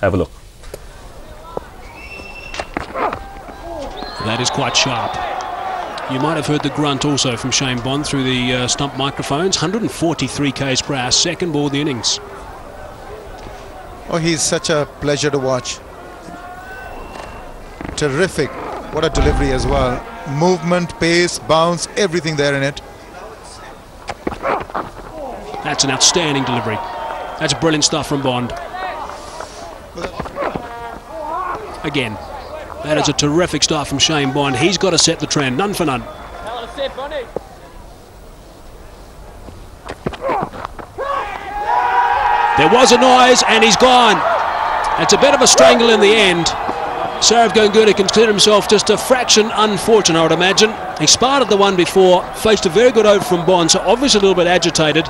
Have a look. That is quite sharp. You might have heard the grunt also from Shane Bond through the uh, stump microphones. 143 k's per hour, second ball of the innings. Oh, he's such a pleasure to watch. Terrific. What a delivery as well. Movement, pace, bounce, everything there in it. That's an outstanding delivery. That's brilliant stuff from Bond. Again, that is a terrific start from Shane Bond. He's got to set the trend, none for none. There was a noise and he's gone. It's a bit of a strangle in the end. Sourav Ganguly considered himself just a fraction unfortunate, I would imagine. He spotted the one before, faced a very good over from Bond, so obviously a little bit agitated.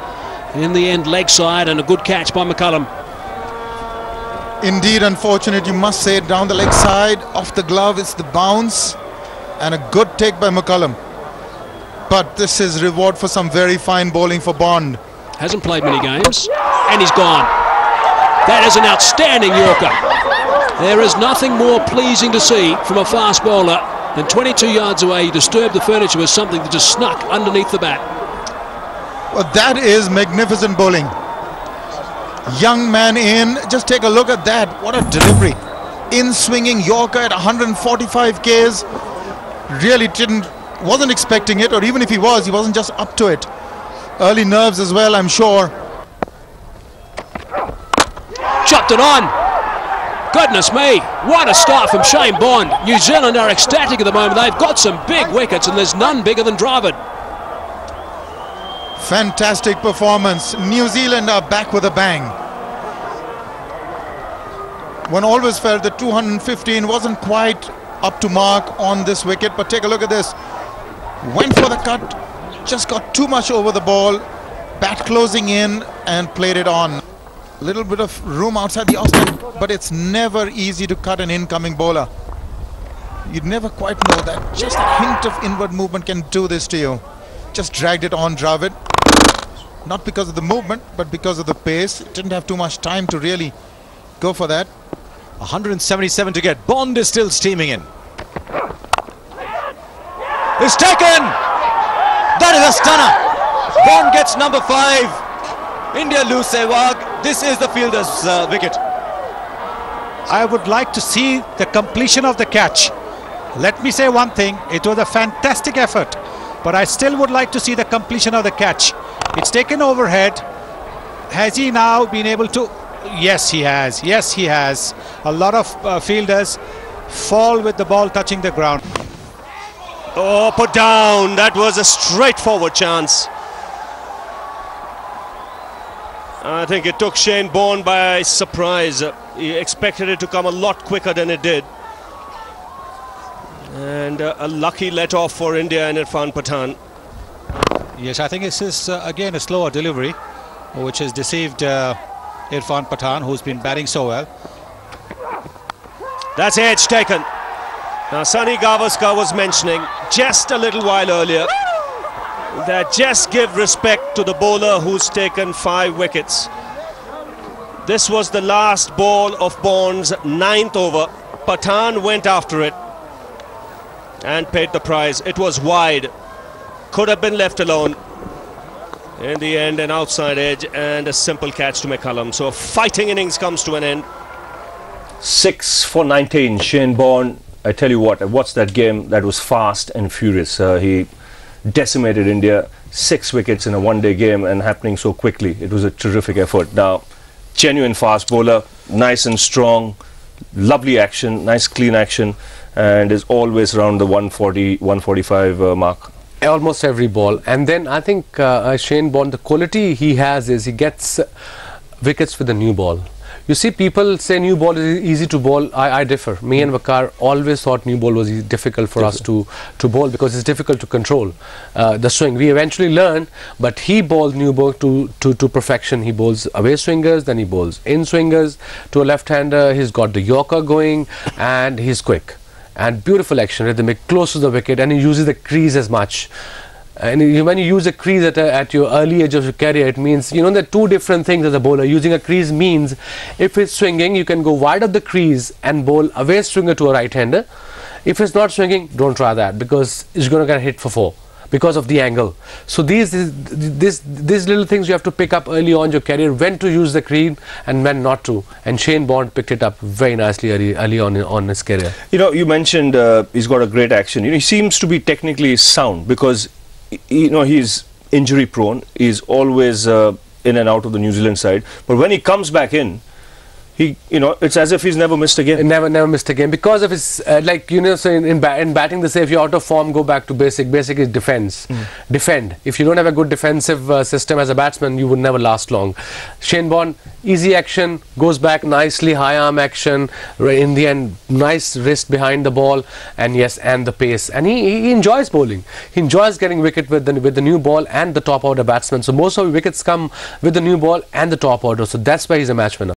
And in the end, leg side and a good catch by McCullum. Indeed, unfortunate, you must say, down the leg side, off the glove, it's the bounce, and a good take by McCullum. But this is reward for some very fine bowling for Bond. Hasn't played many games, and he's gone. That is an outstanding Yorker. There is nothing more pleasing to see from a fast bowler than 22 yards away he disturbed the furniture with something that just snuck underneath the bat. Well, that is magnificent bowling. Young man in, just take a look at that. What a delivery. In swinging Yorker at 145 Ks. Really didn't, wasn't expecting it, or even if he was, he wasn't just up to it. Early nerves as well, I'm sure. Chopped it on. Goodness me, what a start from Shane Bond. New Zealand are ecstatic at the moment. They've got some big wickets, and there's none bigger than Dravid. Fantastic performance. New Zealand are back with a bang. One always felt that 215 wasn't quite up to mark on this wicket, but take a look at this. Went for the cut, just got too much over the ball, bat closing in and played it on. A little bit of room outside the off but it's never easy to cut an incoming bowler. You'd never quite know that just a hint of inward movement can do this to you. Just dragged it on Dravid. Not because of the movement, but because of the pace. Didn't have too much time to really go for that. 177 to get. Bond is still steaming in. It's taken! That is a stunner! Bond gets number five. India lose Sehwag. This is the fielder's uh, wicket. I would like to see the completion of the catch. Let me say one thing, it was a fantastic effort, but I still would like to see the completion of the catch. It's taken overhead. Has he now been able to? Yes, he has. Yes, he has. A lot of uh, fielders fall with the ball touching the ground. Oh, put down. That was a straightforward chance. I think it took Shane Bond by surprise. He expected it to come a lot quicker than it did. And uh, a lucky let off for India and Irfan Pathan. Yes, I think this is uh, again a slower delivery, which has deceived uh, Irfan Pathan, who's been batting so well. That's edge taken. Now, Sunny Gavaskar was mentioning just a little while earlier that just give respect to the bowler who's taken five wickets. This was the last ball of Bond's ninth over. Pathan went after it and paid the price. It was wide, could have been left alone. In the end, an outside edge and a simple catch to McCullum. So a fighting innings comes to an end. Six for 19, Shane Bond. I tell you what, I watched that game. That was fast and furious. Uh, he decimated India, six wickets in a one-day game and happening so quickly. It was a terrific effort. Now, genuine fast bowler, nice and strong, lovely action, nice clean action, and is always around the 140, 145 uh, mark almost every ball. And then I think uh, Shane Bond, the quality he has is he gets wickets with a new ball. You see, people say new ball is easy to bowl. I, I differ. Me and Waqar always thought new ball was difficult for us to, to bowl because it's difficult to control uh, the swing. We eventually learned, but he bowls new ball to, to, to perfection. He bowls away swingers, then he bowls in swingers to a left-hander. He's got the Yorker going, and he's quick and beautiful action rhythmic close to the wicket and he uses the crease as much And when you use a crease at, a, at your early age of your career, it means, you know, there are two different things as a bowler. Using a crease means if it's swinging, you can go wide of the crease and bowl away swinger to a right hander. If it's not swinging, don't try that because it's going to get hit for four because of the angle. So these these these little things you have to pick up early on your career when to use the crease and when not to. And Shane Bond picked it up very nicely early, early on on his career. You know, you mentioned uh, he's got a great action. You know, he seems to be technically sound because, you know, he's injury prone. He's always uh, in and out of the New Zealand side. But when he comes back in, he, you know, it's as if he's never missed a game. Never, never missed a game because of his uh, like you know. So in in, ba- in batting, they say if you're out of form, go back to basic. Basic is defense. Defend. If you don't have a good defensive uh, system as a batsman, you would never last long. Shane Bond, easy action, goes back nicely, high arm action. In the end, nice wrist behind the ball, and yes, and the pace. And he, he enjoys bowling. He enjoys getting wicket with the with the new ball and the top order batsman. So most of the wickets come with the new ball and the top order. So that's why he's a match winner.